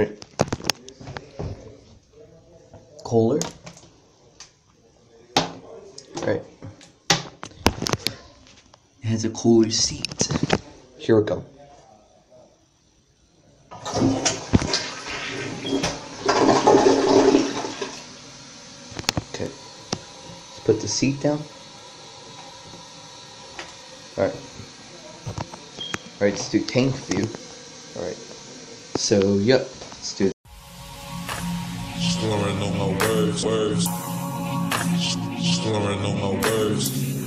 Right. Kohler. Right. It has a Kohler seat. Here we go. Okay. Let's put the seat down. Alright. Alright, let's do tank view. Alright. So, yep, Slurring on my words, words. Slurring on my words.